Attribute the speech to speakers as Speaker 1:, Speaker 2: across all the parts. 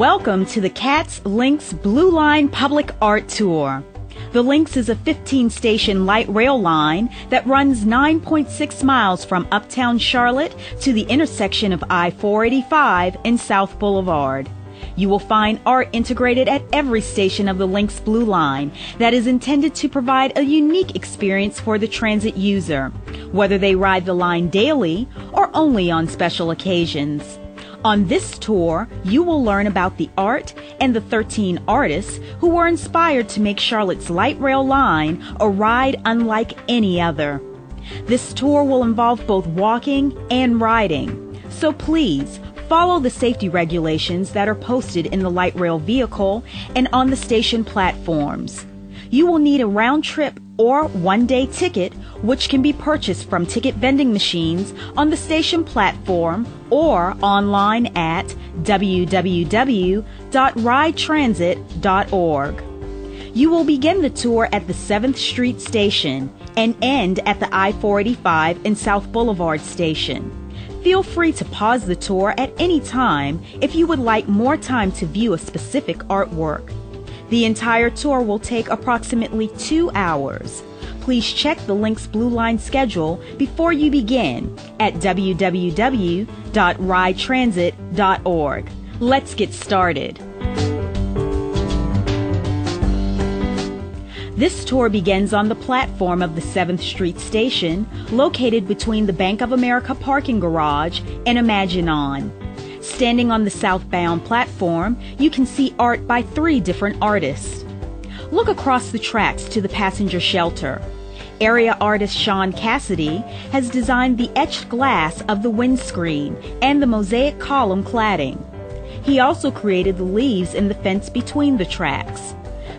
Speaker 1: Welcome to the CATS LYNX Blue Line Public Art Tour. The LYNX is a 15 station light rail line that runs 9.6 miles from uptown Charlotte to the intersection of I 485 and South Boulevard. You will find art integrated at every station of the LYNX Blue Line that is intended to provide a unique experience for the transit user, whether they ride the line daily or only on special occasions. On this tour, you will learn about the art and the 13 artists who were inspired to make Charlotte's light rail line a ride unlike any other. This tour will involve both walking and riding. So please, follow the safety regulations that are posted in the light rail vehicle and on the station platforms. You will need a round trip or one day ticket, which can be purchased from ticket vending machines on the station platform or online at www.ridetransit.org. You will begin the tour at the 7th Street station and end at the I 485 and South Boulevard station. Feel free to pause the tour at any time if you would like more time to view a specific artwork. The entire tour will take approximately two hours. Please check the LYNX Blue Line schedule before you begin at www.ridetransit.org. Let's get started. This tour begins on the platform of the 7th Street station, located between the Bank of America parking garage and ImaginOn. Standing on the southbound platform, you can see art by three different artists. Look across the tracks to the passenger shelter. Area artist Sean Cassidy has designed the etched glass of the windscreen and the mosaic column cladding. He also created the leaves in the fence between the tracks.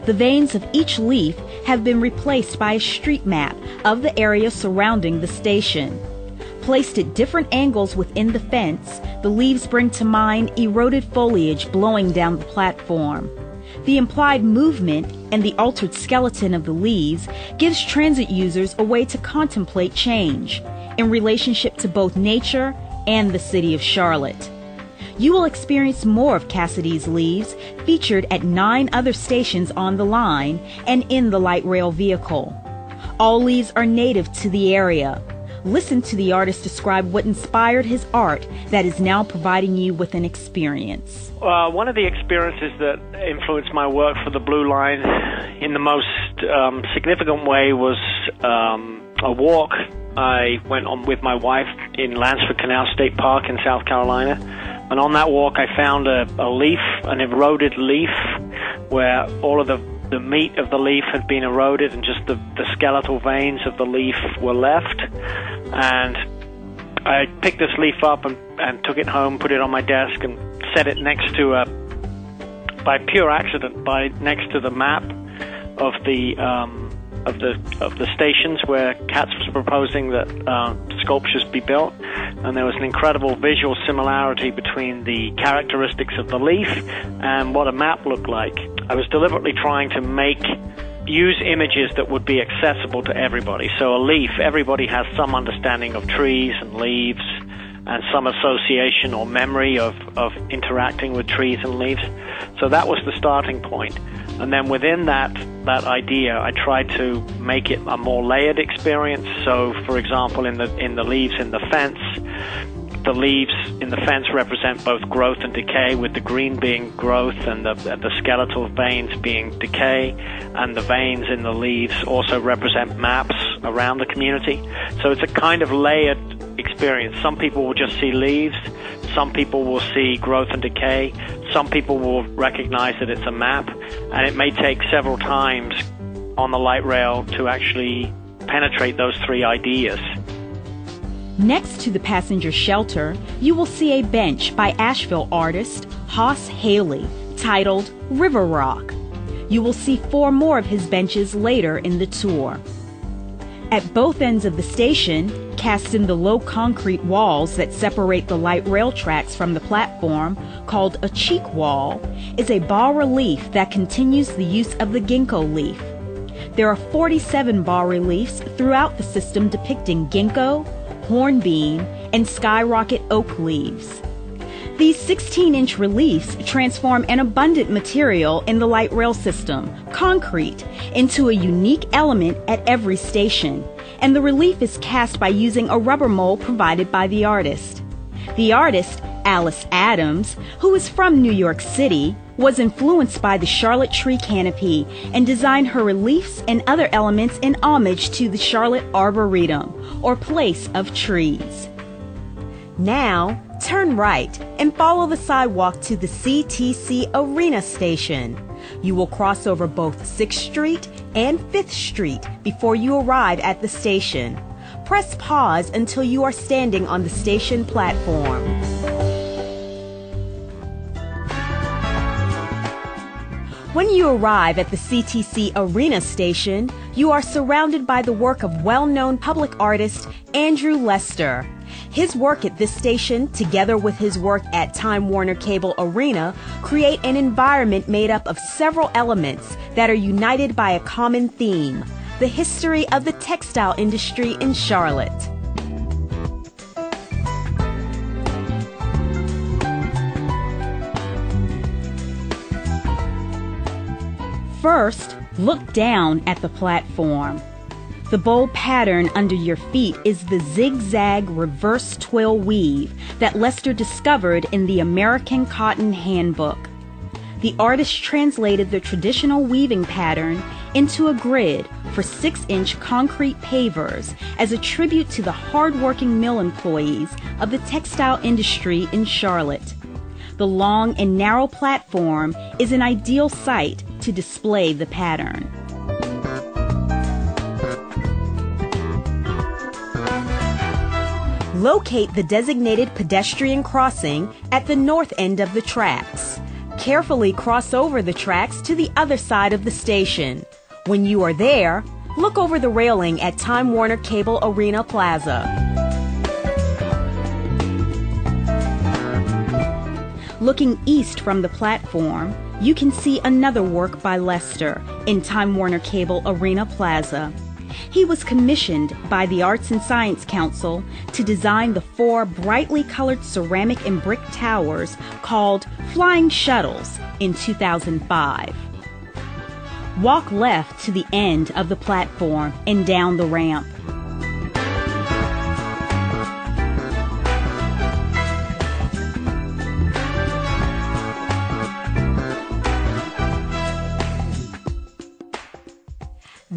Speaker 1: The veins of each leaf have been replaced by a street map of the area surrounding the station. Placed at different angles within the fence, the leaves bring to mind eroded foliage blowing down the platform. The implied movement and the altered skeleton of the leaves gives transit users a way to contemplate change in relationship to both nature and the city of Charlotte. You will experience more of Cassidy's leaves featured at nine other stations on the line and in the light rail vehicle. All leaves are native to the area, Listen to the artist describe what inspired his art that is now providing you with an experience.
Speaker 2: Uh, one of the experiences that influenced my work for the Blue Line in the most um, significant way was um, a walk I went on with my wife in Landsford Canal State Park in South Carolina. And on that walk, I found a, a leaf, an eroded leaf, where all of the the meat of the leaf had been eroded and just the, the skeletal veins of the leaf were left. And I picked this leaf up and, and took it home, put it on my desk, and set it next to a, by pure accident, by next to the map of the um, of the of the stations where CATS was proposing that uh, sculptures be built, and there was an incredible visual similarity between the characteristics of the leaf and what a map looked like. I was deliberately trying to make use images that would be accessible to everybody. So a leaf, everybody has some understanding of trees and leaves and some association or memory of, of interacting with trees and leaves. So that was the starting point. And then within that that idea, I tried to make it a more layered experience. So, for example, in the in the leaves in the fence, the leaves in the fence represent both growth and decay, with the green being growth and the, the skeletal veins being decay, and the veins in the leaves also represent maps around the community. So it's a kind of layered experience. Some people will just see leaves, some people will see growth and decay, some people will recognize that it's a map, and it may take several times on the light rail to actually penetrate those three ideas.
Speaker 1: Next to the passenger shelter, you will see a bench by Asheville artist Hoss Haley titled River Rock. You will see four more of his benches later in the tour. At both ends of the station, cast in the low concrete walls that separate the light rail tracks from the platform, called a cheek wall, is a bas relief that continues the use of the ginkgo leaf. There are 47 bas reliefs throughout the system depicting ginkgo, hornbeam, and skyrocket oak leaves. These 16 inch reliefs transform an abundant material in the light rail system, concrete, into a unique element at every station, and the relief is cast by using a rubber mold provided by the artist. The artist, Alice Adams, who is from New York City, was influenced by the Charlotte tree canopy and designed her reliefs and other elements in homage to the Charlotte Arboretum, or place of trees. Now, turn right and follow the sidewalk to the CTC Arena station. You will cross over both 6th Street and 5th Street before you arrive at the station. Press pause until you are standing on the station platform. When you arrive at the CTC Arena station, you are surrounded by the work of well-known public artist Andrew Leicester. His work at this station, together with his work at Time Warner Cable Arena, create an environment made up of several elements that are united by a common theme the history of the textile industry in Charlotte. First, look down at the platform. The bold pattern under your feet is the zigzag reverse twill weave that Leicester discovered in the American Cotton Handbook. The artist translated the traditional weaving pattern into a grid for 6 inch concrete pavers as a tribute to the hard-working mill employees of the textile industry in Charlotte. The long and narrow platform is an ideal site to display the pattern. Locate the designated pedestrian crossing at the north end of the tracks. Carefully cross over the tracks to the other side of the station. When you are there, look over the railing at Time Warner Cable Arena Plaza. Looking east from the platform, you can see another work by Leicester in Time Warner Cable Arena Plaza. He was commissioned by the Arts and Science Council to design the four brightly colored ceramic and brick towers called Flying Shuttles in 2005. Walk left to the end of the platform and down the ramp.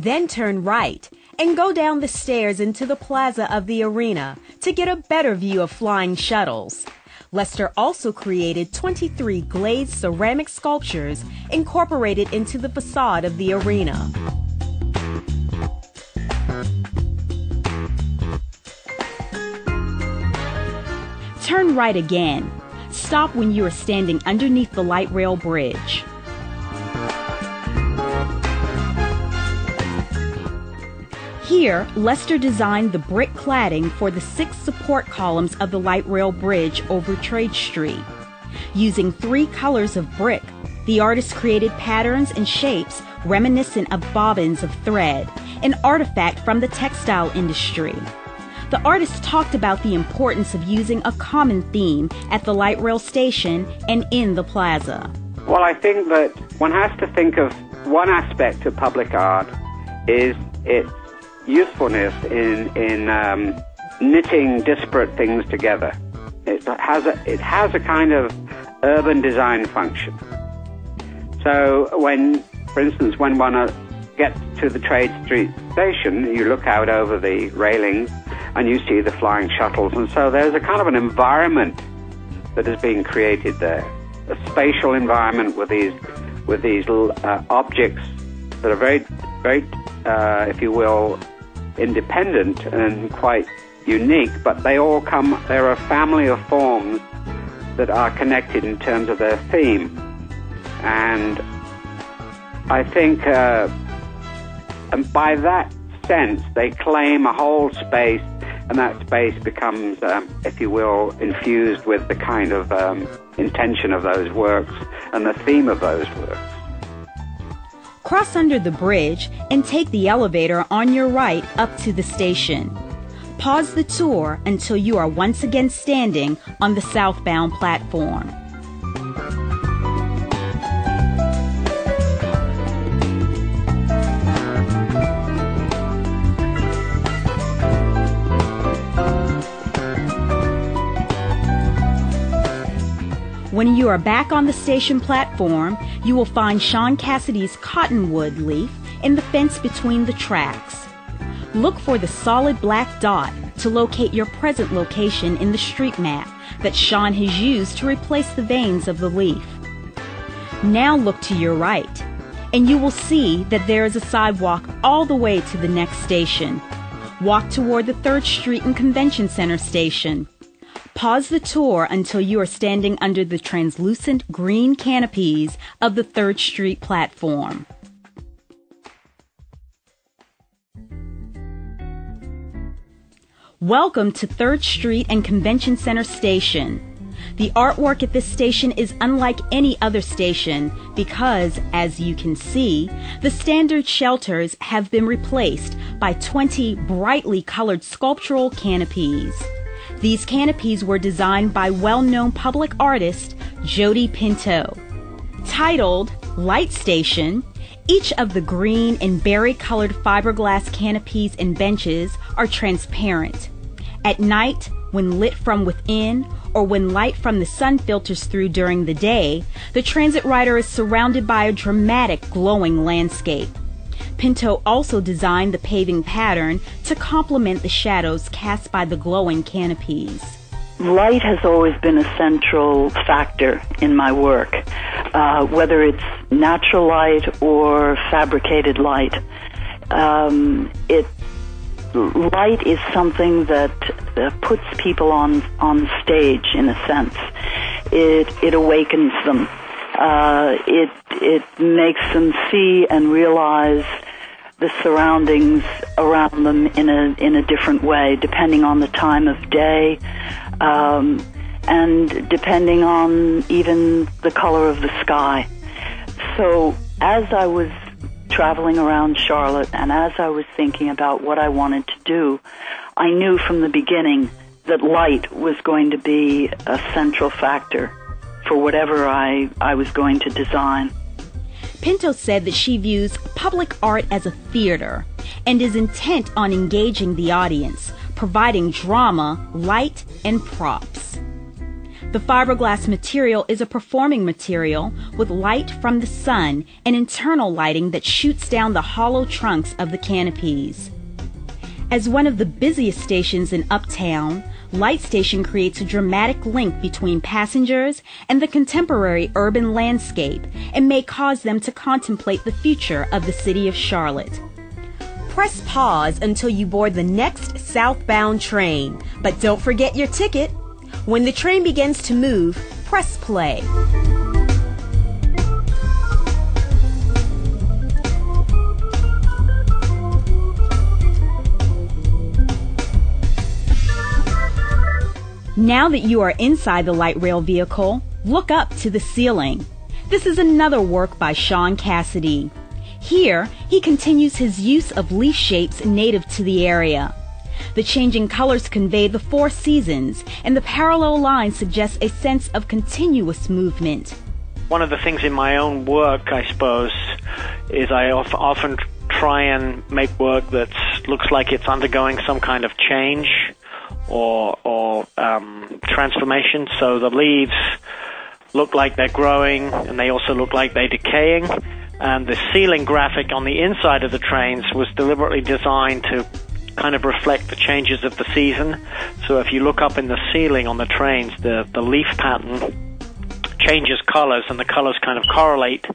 Speaker 1: Then turn right and go down the stairs into the plaza of the arena to get a better view of flying shuttles. Leicester also created 23 glazed ceramic sculptures incorporated into the facade of the arena. Turn right again. Stop when you are standing underneath the light rail bridge. Here, Leicester designed the brick cladding for the six support columns of the light rail bridge over Trade Street. Using three colors of brick, the artist created patterns and shapes reminiscent of bobbins of thread, an artifact from the textile industry. The artist talked about the importance of using a common theme at the light rail station and in the plaza.
Speaker 3: Well, I think that one has to think of one aspect of public art is its usefulness in in um, knitting disparate things together. It has a it has a kind of urban design function. So when, for instance, when one uh, gets to the Trade Street station, you look out over the railings and you see the flying shuttles, and so there's a kind of an environment that is being created there, a spatial environment with these with these uh, objects that are very very, uh, if you will, independent and quite unique, but they all come, they're a family of forms that are connected in terms of their theme. And I think, uh, and by that sense, they claim a whole space, and that space becomes, um, if you will, infused with the kind of um, intention of those works and the theme of those works.
Speaker 1: Cross under the bridge and take the elevator on your right up to the station. Pause the tour until you are once again standing on the southbound platform. When you are back on the station platform, you will find Sean Cassidy's cottonwood leaf in the fence between the tracks. Look for the solid black dot to locate your present location in the street map that Sean has used to replace the veins of the leaf. Now look to your right, and you will see that there is a sidewalk all the way to the next station. Walk toward the 3rd Street and Convention Center station. Pause the tour until you are standing under the translucent green canopies of the 3rd Street platform. Welcome to 3rd Street and Convention Center Station. The artwork at this station is unlike any other station because, as you can see, the standard shelters have been replaced by 20 brightly colored sculptural canopies. These canopies were designed by well-known public artist Jody Pinto. Titled Light Station, each of the green and berry-colored fiberglass canopies and benches are transparent. At night, when lit from within, or when light from the sun filters through during the day, the transit rider is surrounded by a dramatic glowing landscape. Pinto also designed the paving pattern to complement the shadows cast by the glowing canopies.
Speaker 4: Light has always been a central factor in my work, uh, whether it's natural light or fabricated light. Um, it light is something that uh, puts people on on stage in a sense. It it awakens them. Uh, it it makes them see and realize the surroundings around them in a in a different way, depending on the time of day, um, and depending on even the color of the sky. So as I was traveling around Charlotte and as I was thinking about what I wanted to do, I knew from the beginning that light was going to be a central factor for whatever I, I was going to design.
Speaker 1: Pinto said that she views public art as a theater and is intent on engaging the audience, providing drama, light, and props. The fiberglass material is a performing material with light from the sun and internal lighting that shoots down the hollow trunks of the canopies. As one of the busiest stations in Uptown, Light Station creates a dramatic link between passengers and the contemporary urban landscape and may cause them to contemplate the future of the city of Charlotte. Press pause until you board the next southbound train, but don't forget your ticket. When the train begins to move, press play. Now that you are inside the light rail vehicle, look up to the ceiling. This is another work by Sean Cassidy. Here, he continues his use of leaf shapes native to the area. The changing colors convey the four seasons, and the parallel lines suggest a sense of continuous movement.
Speaker 2: One of the things in my own work, I suppose, is I often try and make work that looks like it's undergoing some kind of change or, or um, transformation. So the leaves look like they're growing, and they also look like they're decaying. And the ceiling graphic on the inside of the trains was deliberately designed to kind of reflect the changes of the season. So if you look up in the ceiling on the trains, the, the leaf pattern changes colors and the colors kind of correlate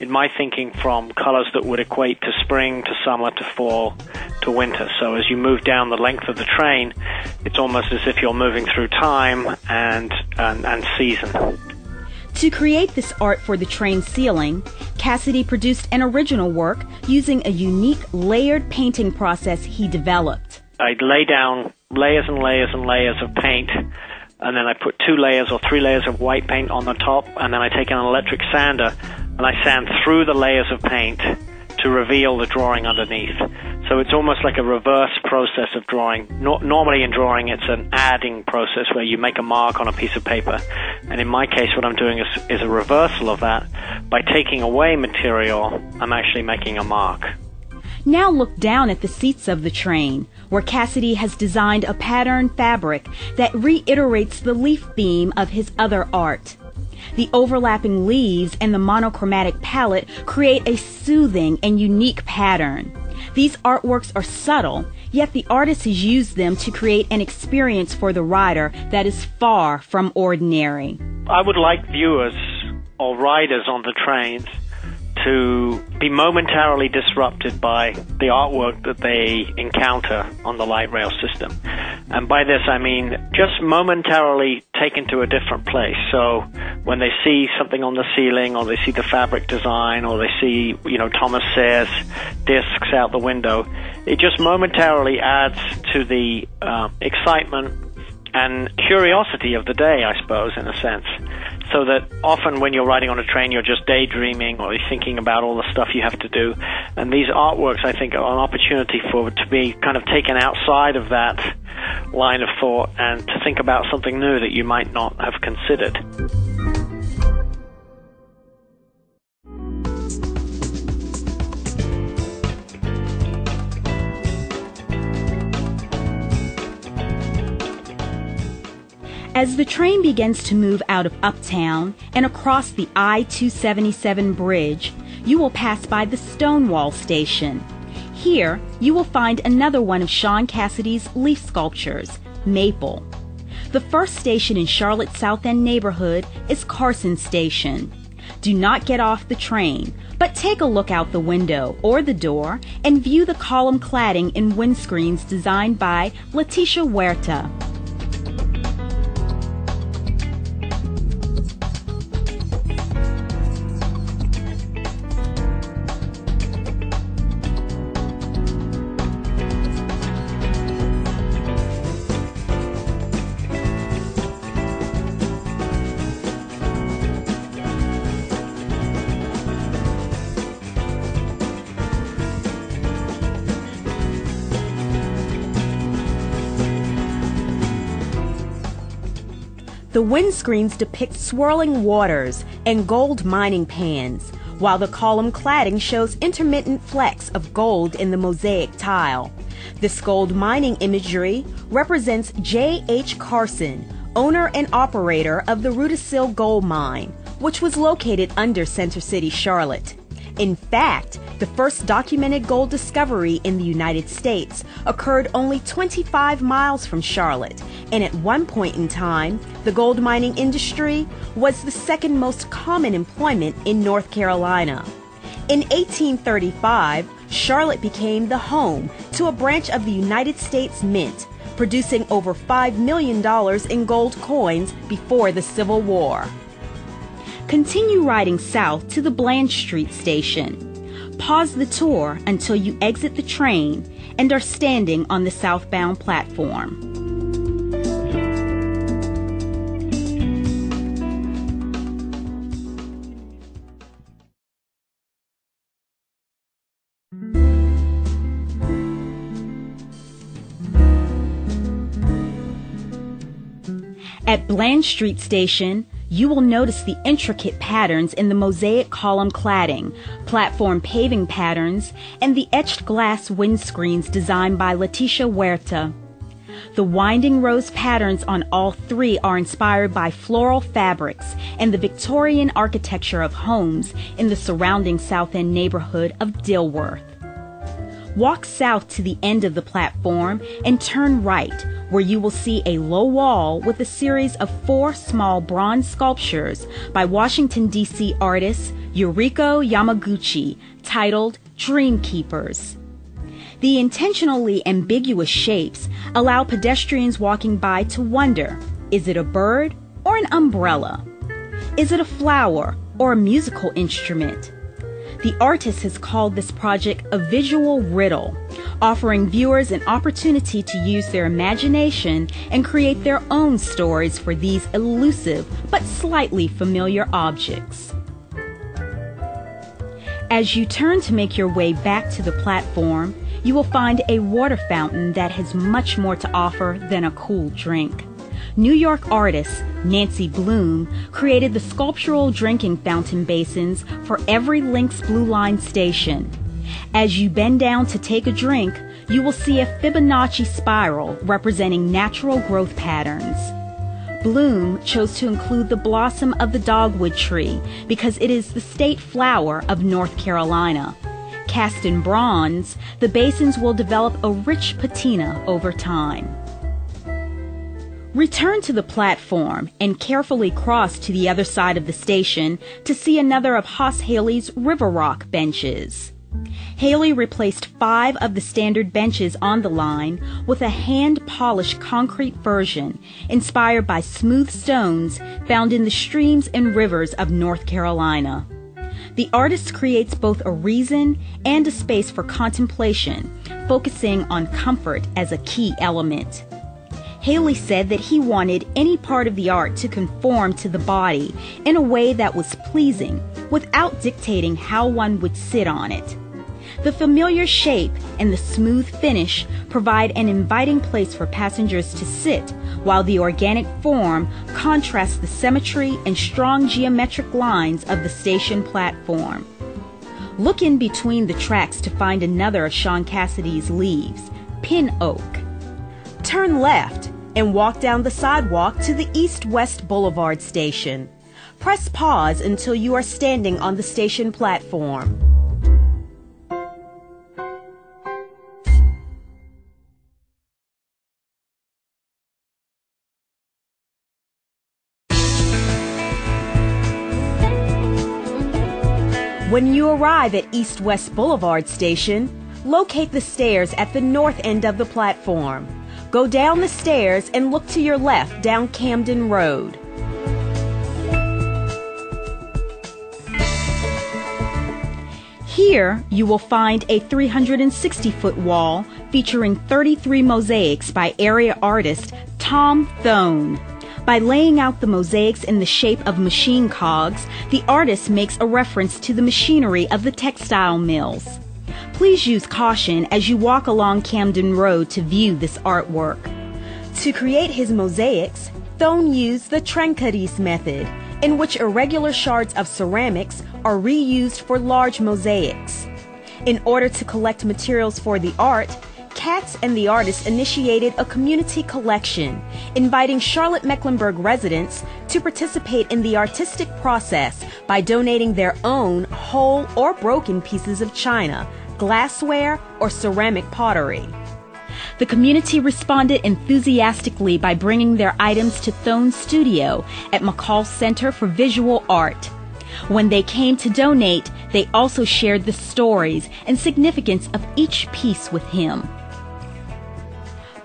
Speaker 2: in my thinking from colors that would equate to spring to summer to fall to winter. So as you move down the length of the train, it's almost as if you're moving through time and, and, and season.
Speaker 1: To create this art for the train ceiling, Cassidy produced an original work using a unique layered painting process he developed.
Speaker 2: I lay down layers and layers and layers of paint, and then I put two layers or three layers of white paint on the top, and then I take an electric sander and I sand through the layers of paint to reveal the drawing underneath. So it's almost like a reverse process of drawing. No, normally in drawing, it's an adding process where you make a mark on a piece of paper. And in my case, what I'm doing is, is a reversal of that. By taking away material, I'm actually making a mark.
Speaker 1: Now look down at the seats of the train, where Cassidy has designed a pattern fabric that reiterates the leaf theme of his other art. The overlapping leaves and the monochromatic palette create a soothing and unique pattern. These artworks are subtle, yet the artist has used them to create an experience for the rider that is far from ordinary.
Speaker 2: I would like viewers or riders on the trains to be momentarily disrupted by the artwork that they encounter on the light rail system. And by this I mean just momentarily taken to a different place. So when they see something on the ceiling or they see the fabric design or they see, you know, Thomas Sayre's discs out the window, it just momentarily adds to the uh, excitement and curiosity of the day, I suppose, in a sense so that often when you're riding on a train, you're just daydreaming or you're thinking about all the stuff you have to do. And these artworks, I think, are an opportunity for to be kind of taken outside of that line of thought and to think about something new that you might not have considered.
Speaker 1: As the train begins to move out of Uptown and across the I 277 bridge, you will pass by the Stonewall station. Here, you will find another one of Sean Cassidy's leaf sculptures, Maple. The first station in Charlotte's South End neighborhood is Carson Station. Do not get off the train, but take a look out the window or the door and view the column cladding in windscreens designed by Leticia Huerta. The windscreens depict swirling waters and gold mining pans, while the column cladding shows intermittent flecks of gold in the mosaic tile. This gold mining imagery represents J.H. Carson, owner and operator of the Rudisill Gold Mine, which was located under Center City, Charlotte. In fact, the first documented gold discovery in the United States occurred only 25 miles from Charlotte, and at one point in time, the gold mining industry was the second most common employment in North Carolina. In 1835, Charlotte became the home to a branch of the United States Mint, producing over $5 million in gold coins before the Civil War. Continue riding south to the Bland Street station. Pause the tour until you exit the train and are standing on the southbound platform. At Bland Street Station, you will notice the intricate patterns in the mosaic column cladding, platform paving patterns, and the etched glass windscreens designed by Leticia Huerta. The winding rose patterns on all three are inspired by floral fabrics and the Victorian architecture of homes in the surrounding South End neighborhood of Dilworth. Walk south to the end of the platform and turn right, where you will see a low wall with a series of four small bronze sculptures by Washington, D.C. artist Yuriko Yamaguchi titled Dream Keepers. The intentionally ambiguous shapes allow pedestrians walking by to wonder is it a bird or an umbrella? Is it a flower or a musical instrument? The artist has called this project a visual riddle, offering viewers an opportunity to use their imagination and create their own stories for these elusive but slightly familiar objects. As you turn to make your way back to the platform, you will find a water fountain that has much more to offer than a cool drink. New York artist Nancy Blum created the sculptural drinking fountain basins for every Lynx Blue Line station. As you bend down to take a drink, you will see a Fibonacci spiral representing natural growth patterns. Bloom chose to include the blossom of the dogwood tree because it is the state flower of North Carolina. Cast in bronze, the basins will develop a rich patina over time. Return to the platform and carefully cross to the other side of the station to see another of Hoss Haley's River Rock benches. Haley replaced five of the standard benches on the line with a hand polished concrete version inspired by smooth stones found in the streams and rivers of North Carolina. The artist creates both a reason and a space for contemplation, focusing on comfort as a key element. Haley said that he wanted any part of the art to conform to the body in a way that was pleasing without dictating how one would sit on it. The familiar shape and the smooth finish provide an inviting place for passengers to sit, while the organic form contrasts the symmetry and strong geometric lines of the station platform. Look in between the tracks to find another of Sean Cassidy's leaves, Pin Oak. Turn left and walk down the sidewalk to the East West Boulevard station. Press pause until you are standing on the station platform. When you arrive at East West Boulevard station, locate the stairs at the north end of the platform. Go down the stairs and look to your left down Camden Road. Here, you will find a 360 foot wall featuring 33 mosaics by area artist Tom Thouin. By laying out the mosaics in the shape of machine cogs, the artist makes a reference to the machinery of the textile mills. Please use caution as you walk along Camden Road to view this artwork. To create his mosaics, Thouin used the Trencadís method, in which irregular shards of ceramics are reused for large mosaics. In order to collect materials for the art, CATS and the artist initiated a community collection, inviting Charlotte Mecklenburg residents to participate in the artistic process by donating their own whole or broken pieces of china glassware, or ceramic pottery. The community responded enthusiastically by bringing their items to Thouin studio at McColl Center for Visual Art. When they came to donate, they also shared the stories and significance of each piece with him.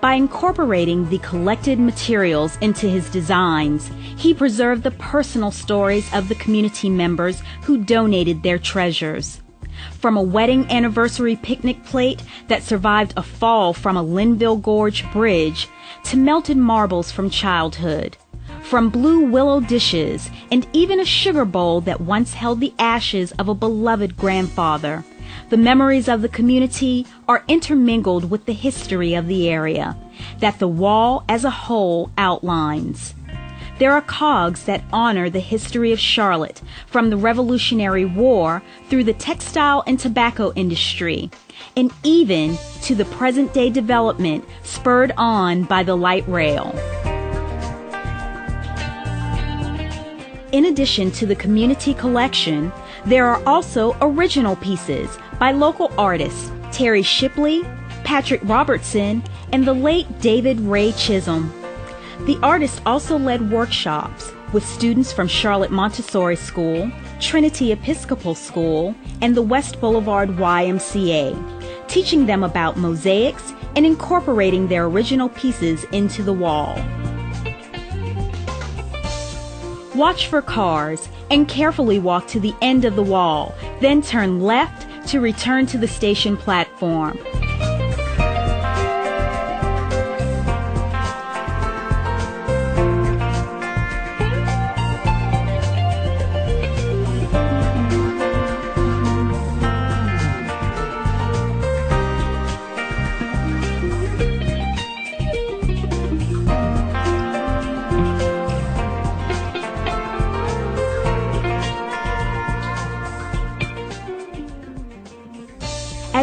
Speaker 1: By incorporating the collected materials into his designs, he preserved the personal stories of the community members who donated their treasures. From a wedding anniversary picnic plate that survived a fall from a Linville Gorge bridge to melted marbles from childhood. From blue willow dishes and even a sugar bowl that once held the ashes of a beloved grandfather. The memories of the community are intermingled with the history of the area that the wall as a whole outlines. There are cogs that honor the history of Charlotte from the Revolutionary War through the textile and tobacco industry, and even to the present day development spurred on by the light rail. In addition to the community collection, there are also original pieces by local artists Terry Shipley, Patrick Robertson, and the late David Ray Chisholm. The artist also led workshops with students from Charlotte Montessori School, Trinity Episcopal School, and the West Boulevard YMCA, teaching them about mosaics and incorporating their original pieces into the wall. Watch for cars and carefully walk to the end of the wall, then turn left to return to the station platform.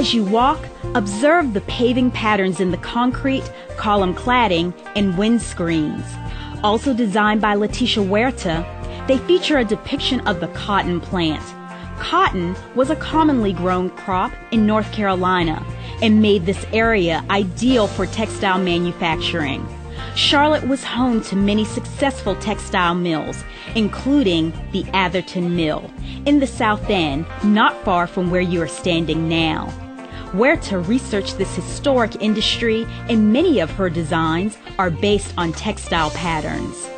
Speaker 1: As you walk, observe the paving patterns in the concrete, column cladding, and windscreens. Also designed by Leticia Huerta, they feature a depiction of the cotton plant. Cotton was a commonly grown crop in North Carolina and made this area ideal for textile manufacturing. Charlotte was home to many successful textile mills, including the Atherton Mill in the South End, not far from where you are standing now. Huerta research this historic industry, and many of her designs are based on textile patterns.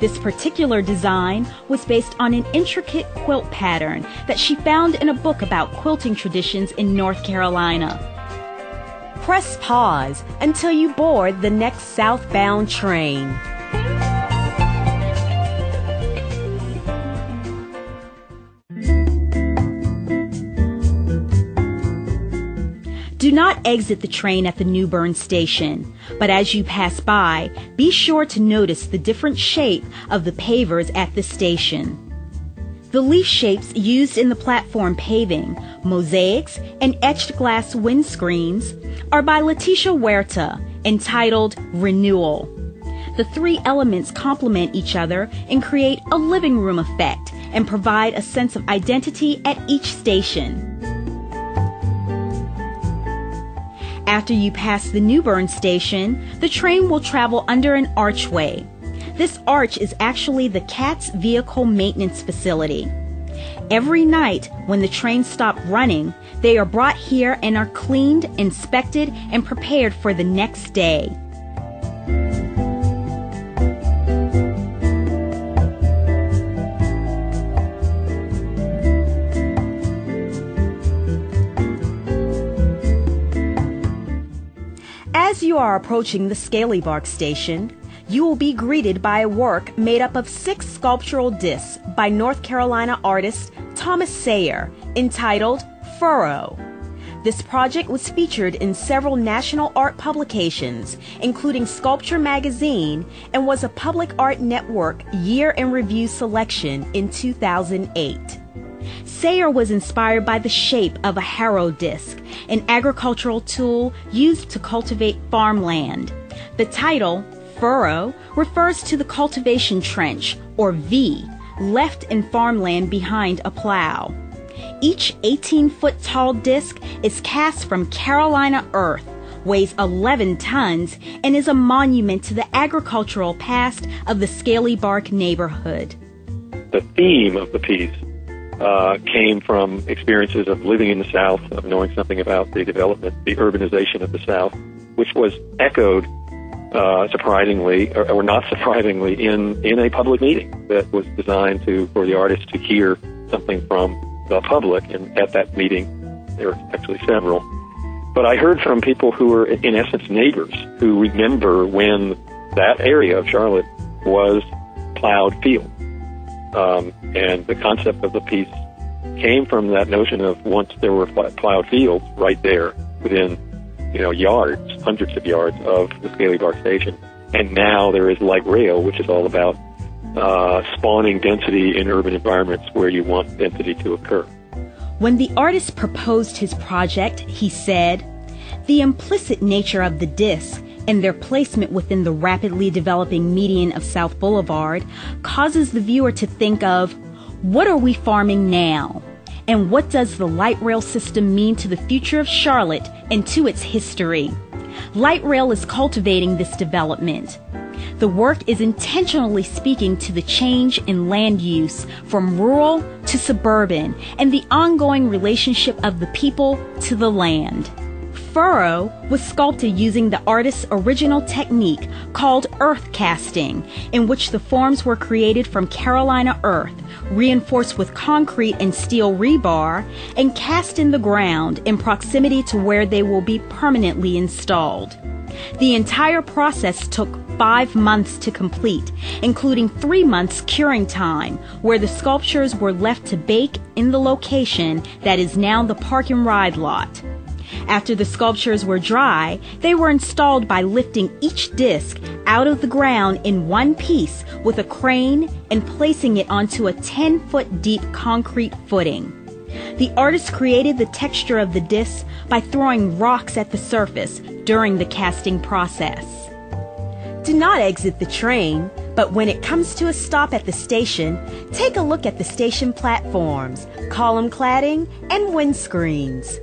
Speaker 1: This particular design was based on an intricate quilt pattern that she found in a book about quilting traditions in North Carolina.
Speaker 5: Press pause until you board the next southbound train.
Speaker 1: Do not exit the train at the New Bern station, but as you pass by, be sure to notice the different shape of the pavers at the station. The leaf shapes used in the platform paving, mosaics, and etched glass windscreens are by Leticia Huerta, entitled Renewal. The three elements complement each other and create a living room effect and provide a sense of identity at each station. After you pass the New Bern station, the train will travel under an archway. This arch is actually the CATS vehicle maintenance facility. Every night, when the trains stop running, they are brought here and are cleaned, inspected, and prepared for the next day. You are approaching the Scaleybark station, you will be greeted by a work made up of six sculptural discs by North Carolina artist Thomas Sayre entitled Furrow. This project was featured in several national art publications, including Sculpture Magazine, and was a Public Art Network Year in Review selection in 2008. Sayre was inspired by the shape of a harrow disc, an agricultural tool used to cultivate farmland. The title, Furrow, refers to the cultivation trench, or V, left in farmland behind a plow. Each 18 foot tall disc is cast from Carolina earth, weighs 11 tons, and is a monument to the agricultural past of the Scaleybark neighborhood.
Speaker 6: The theme of the piece uh, came from experiences of living in the South, of knowing something about the development, the urbanization of the South, which was echoed uh, surprisingly, or, or, not surprisingly, in, in a public meeting that was designed to for the artist to hear something from the public. And at that meeting, there were actually several. But I heard from people who were, in essence, neighbors who remember when that area of Charlotte was plowed field. Um, and the concept of the piece came from that notion of once there were plowed fields right there within you know, yards, hundreds of yards of the Scaleybark Station. And now there is light rail, which is all about uh, spawning density in urban environments where you want density to occur.
Speaker 1: When the artist proposed his project, he said, The implicit nature of the disc and their placement within the rapidly developing median of South Boulevard causes the viewer to think of, what are we farming now? And what does the light rail system mean to the future of Charlotte and to its history? Light rail is cultivating this development. The work is intentionally speaking to the change in land use from rural to suburban and the ongoing relationship of the people to the land. Furrow was sculpted using the artist's original technique called earth casting, in which the forms were created from Carolina earth, reinforced with concrete and steel rebar, and cast in the ground in proximity to where they will be permanently installed. The entire process took five months to complete, including three months curing time, where the sculptures were left to bake in the location that is now the park and ride lot. After the sculptures were dry, they were installed by lifting each disc out of the ground in one piece with a crane and placing it onto a 10 foot deep concrete footing. The artist created the texture of the disc by throwing rocks at the surface during the casting process.
Speaker 5: Do not exit the train, but when it comes to a stop at the station, take a look at the station platforms, column cladding, and windscreens.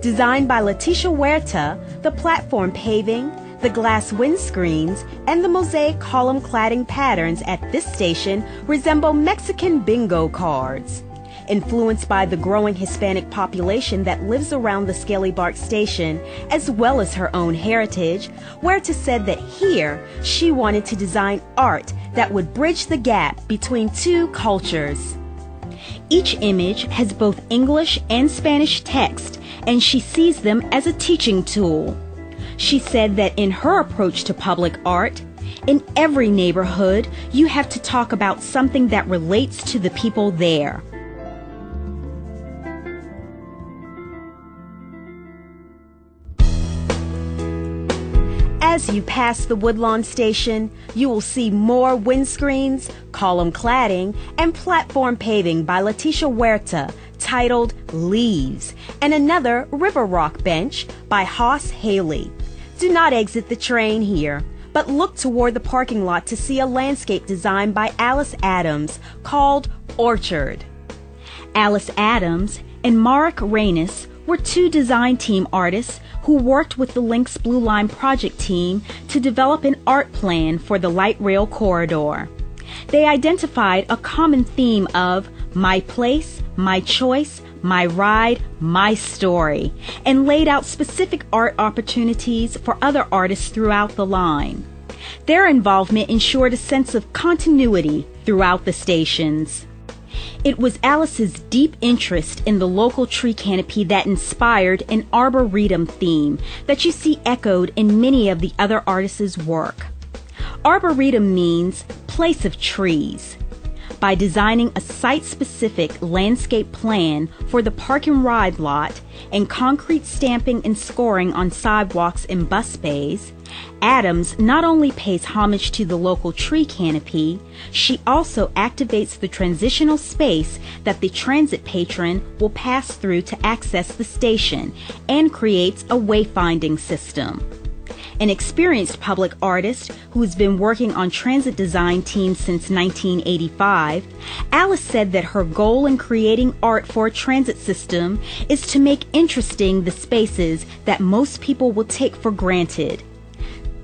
Speaker 5: Designed by Leticia Huerta, the platform paving, the glass windscreens, and the mosaic column cladding patterns at this station resemble Mexican bingo cards. Influenced by the growing Hispanic population that lives around the Scaleybark station, as well as her own heritage, Huerta said that here she wanted to design art that would bridge the gap between two cultures.
Speaker 1: Each image has both English and Spanish text, and she sees them as a teaching tool. She said that in her approach to public art, in every neighborhood, you have to talk about something that relates to the people there.
Speaker 5: As you pass the Woodlawn station, you will see more windscreens, column cladding, and platform paving by Leticia Huerta titled Leaves, and another River Rock bench by Haas Haley. Do not exit the train here, but look toward the parking lot to see a landscape design by Alice Adams called Orchard.
Speaker 1: Alice Adams and Marek Ranis were two design team artists who worked with the Lynx Blue Line project team to develop an art plan for the light rail corridor. They identified a common theme of my place, my choice, my ride, my story, and laid out specific art opportunities for other artists throughout the line. Their involvement ensured a sense of continuity throughout the stations. It was Alice's deep interest in the local tree canopy that inspired an arboretum theme that you see echoed in many of the other artists' work. Arboretum means place of trees. By designing a site specific landscape plan for the park and ride lot and concrete stamping and scoring on sidewalks and bus bays, Adams not only pays homage to the local tree canopy, she also activates the transitional space that the transit patron will pass through to access the station and creates a wayfinding system. An experienced public artist who has been working on transit design teams since 1985, Alice said that her goal in creating art for a transit system is to make interesting the spaces that most people will take for granted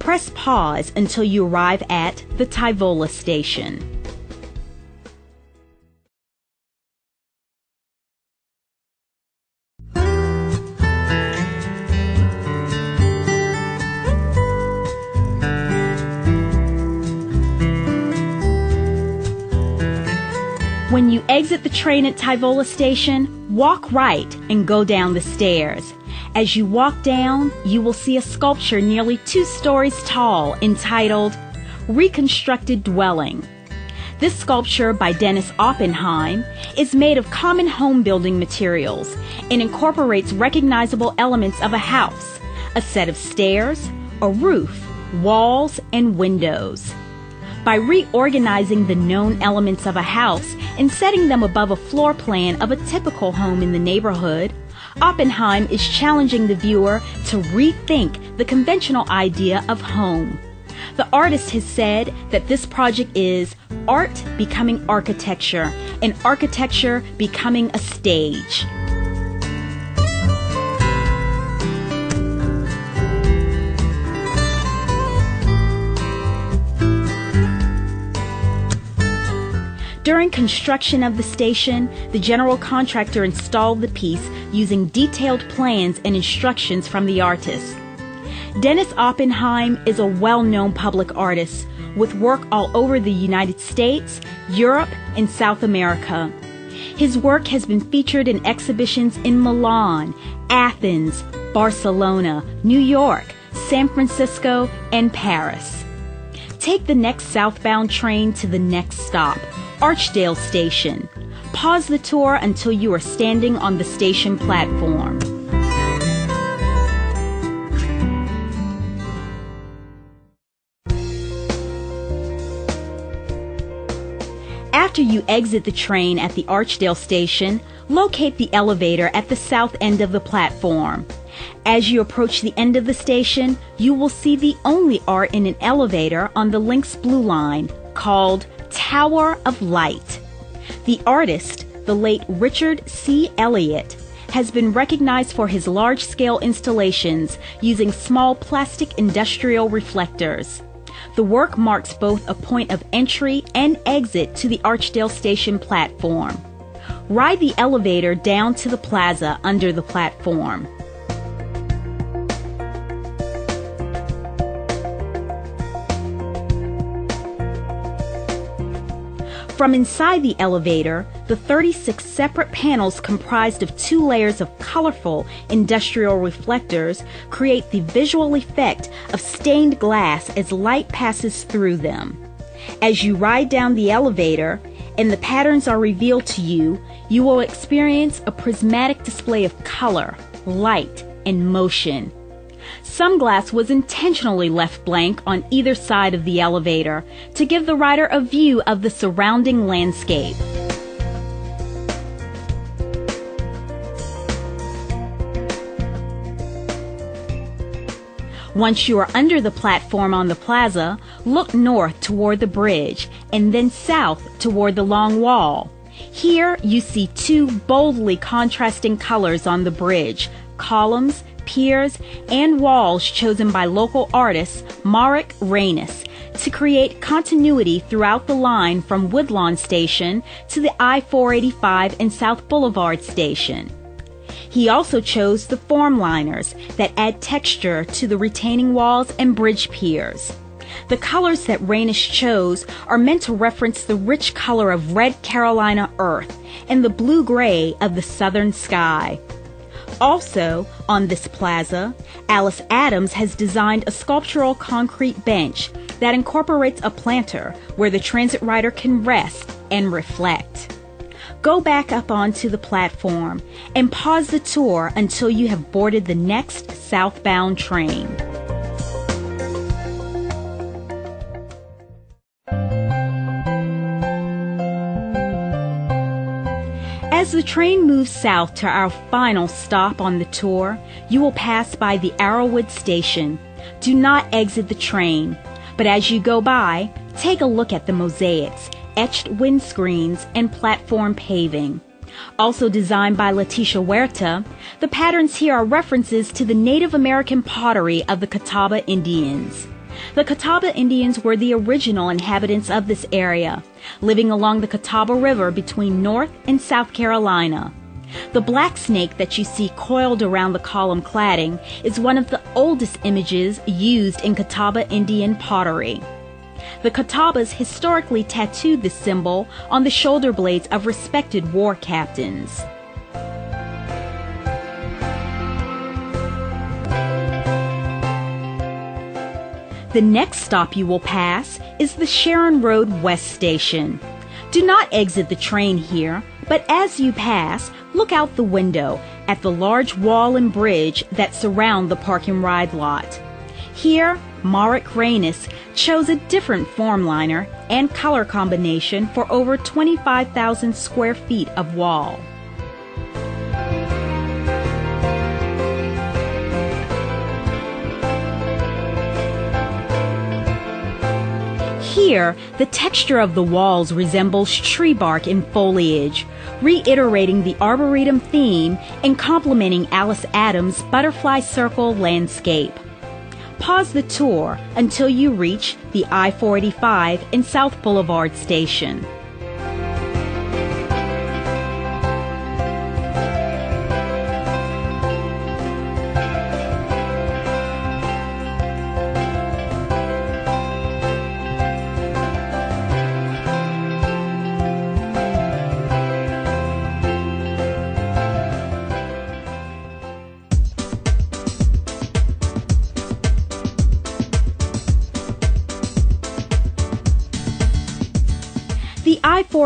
Speaker 1: press pause until you arrive at the Tyvola station. When you exit the train at Tyvola Station, walk right and go down the stairs. As you walk down, you will see a sculpture nearly two stories tall entitled Reconstructed Dwelling. This sculpture by Dennis Oppenheim is made of common home building materials and incorporates recognizable elements of a house, a set of stairs, a roof, walls, and windows. By reorganizing the known elements of a house and setting them above a floor plan of a typical home in the neighborhood, Oppenheim is challenging the viewer to rethink the conventional idea of home. The artist has said that this project is art becoming architecture and architecture becoming a stage. During construction of the station, the general contractor installed the piece using detailed plans and instructions from the artist. Dennis Oppenheim is a well-known public artist with work all over the United States, Europe, and South America. His work has been featured in exhibitions in Milan, Athens, Barcelona, New York, San Francisco, and Paris. Take the next southbound train to the next stop, Archdale Station. Pause the tour until you are standing on the station platform. After you exit the train at the Archdale station, locate the elevator at the south end of the platform. As you approach the end of the station, you will see the only art in an elevator on the Lynx Blue Line called Tower of Light. The artist, the late Richard C. Elliott, has been recognized for his large scale installations using small plastic industrial reflectors. The work marks both a point of entry and exit to the Archdale Station platform. Ride the elevator down to the plaza under the platform. From inside the elevator, the 36 separate panels comprised of two layers of colorful industrial reflectors create the visual effect of stained glass as light passes through them. As you ride down the elevator and the patterns are revealed to you, you will experience a prismatic display of color, light, and motion. Some glass was intentionally left blank on either side of the elevator to give the rider a view of the surrounding landscape. Once you are under the platform on the plaza, look north toward the bridge and then south toward the long wall. Here you see two boldly contrasting colors on the bridge, columns piers, and walls chosen by local artist Marek Ranis to create continuity throughout the line from Woodlawn Station to the I-485 and South Boulevard Station. He also chose the form liners that add texture to the retaining walls and bridge piers. The colors that Ranis chose are meant to reference the rich color of red Carolina earth and the blue gray of the southern sky. Also, on this plaza, Alice Adams has designed a sculptural concrete bench that incorporates a planter where the transit rider can rest and reflect. Go back up onto the platform and pause the tour until you have boarded the next southbound train. As the train moves south to our final stop on the tour, you will pass by the Arrowwood station. Do not exit the train, but as you go by, take a look at the mosaics, etched windscreens, and platform paving. Also designed by Leticia Huerta, the patterns here are references to the Native American pottery of the Catawba Indians. The Catawba Indians were the original inhabitants of this area, living along the Catawba River between North and South Carolina. The black snake that you see coiled around the column cladding is one of the oldest images used in Catawba Indian pottery. The Catawbas historically tattooed this symbol on the shoulder blades of respected war captains. The next stop you will pass is the Sharon Road West Station. Do not exit the train here, but as you pass, look out the window at the large wall and bridge that surround the park and ride lot. Here, Marek Ranis chose a different form liner and color combination for over 25,000 square feet of wall. Here, the texture of the walls resembles tree bark and foliage, reiterating the Arboretum theme and complementing Alice Adams' butterfly circle landscape. Pause the tour until you reach the I 485 and South Boulevard station.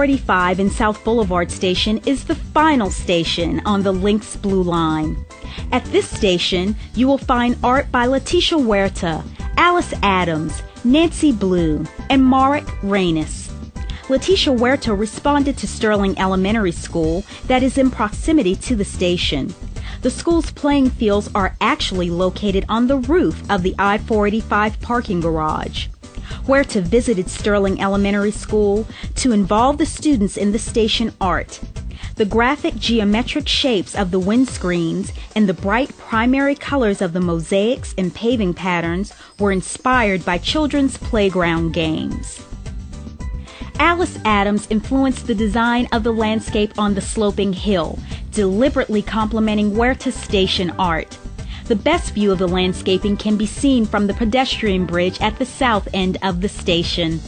Speaker 1: The I 485 and South Boulevard station is the final station on the Lynx Blue Line. At this station, you will find art by Leticia Huerta, Alice Adams, Nancy Blum, and Marek Ranis. Leticia Huerta responded to Sterling Elementary School that is in proximity to the station. The school's playing fields are actually located on the roof of the I 485 parking garage. Huerta visited Sterling Elementary School to involve the students in the station art. The graphic geometric shapes of the windscreens and the bright primary colors of the mosaics and paving patterns were inspired by children's playground games. Alice Adams influenced the design of the landscape on the sloping hill, deliberately complementing Huerta's station art. The best view of the landscaping can be seen from the pedestrian bridge at the south end of the station.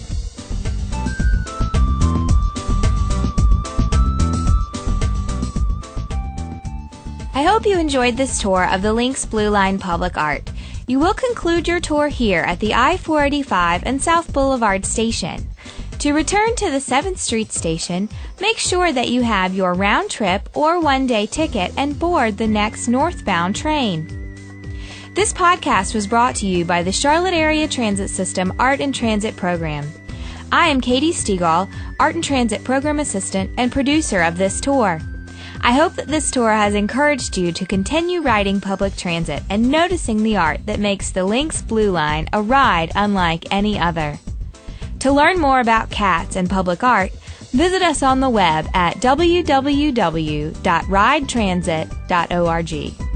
Speaker 7: I hope you enjoyed this tour of the Lynx Blue Line Public Art. You will conclude your tour here at the I 485 and South Boulevard station. To return to the 7th Street station, make sure that you have your round trip or one day ticket and board the next northbound train. This podcast was brought to you by the Charlotte Area Transit System Art and Transit Program. I am Katie Stegall, Art and Transit Program Assistant and producer of this tour. I hope that this tour has encouraged you to continue riding public transit and noticing the art that makes the Lynx Blue Line a ride unlike any other. To learn more about CATS and public art, visit us on the web at www.ridetransit.org.